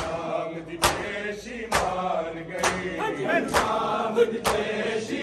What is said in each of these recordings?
राम दिखेशी मान गई Ram दिखेशी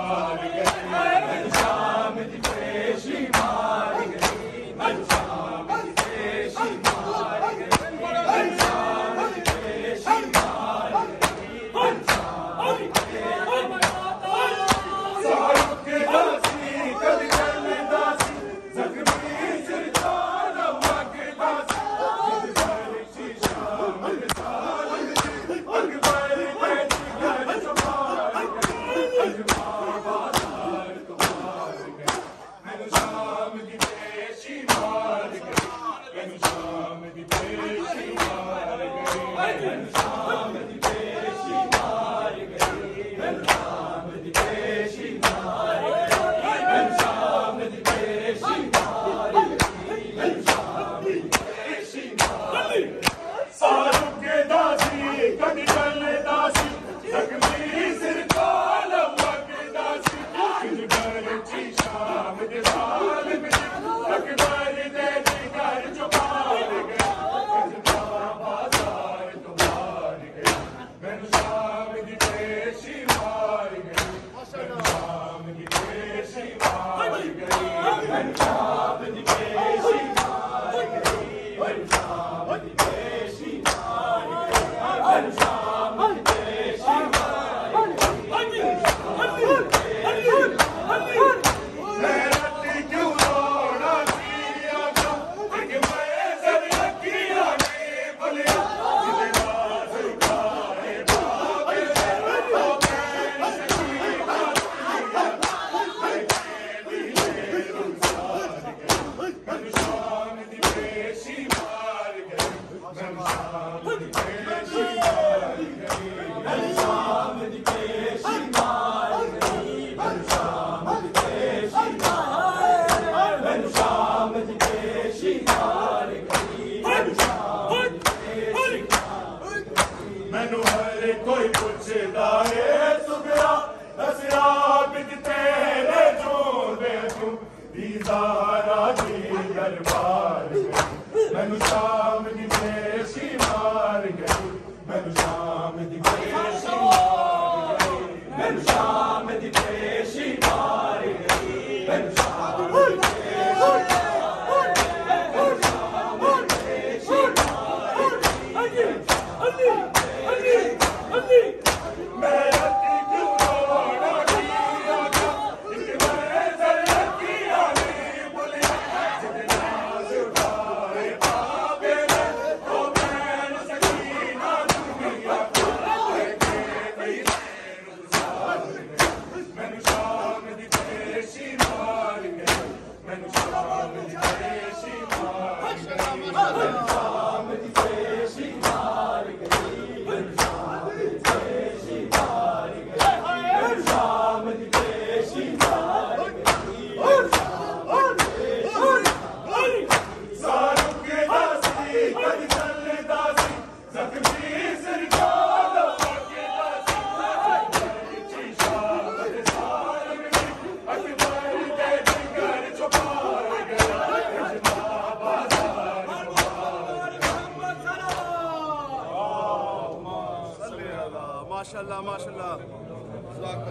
Thank. Thank you, Mashallah, Mashallah.